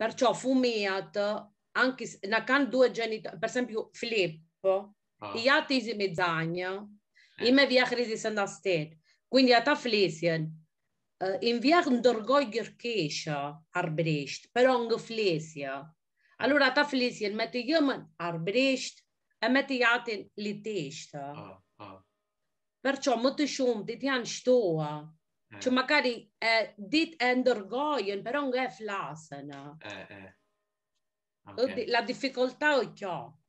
Perciò fumiat, anche se ne can due genitori, per esempio Filippo, Ah. gli altri si mezzagna, Eh. e me crisi senda stet. Quindi a ta flesien, uh, in via ndorgoi gerkesha arbrecht, però un flesia. Allora a ta flesien mette io arbrecht e mette gli altri li testa. Ah, ah, Perciò molto sciunti ti hanno stoa. Eh, Cioè magari eh, dit è ndorgoien, però non è flasena. eh, eh. Ok. La difficoltà è chiaro.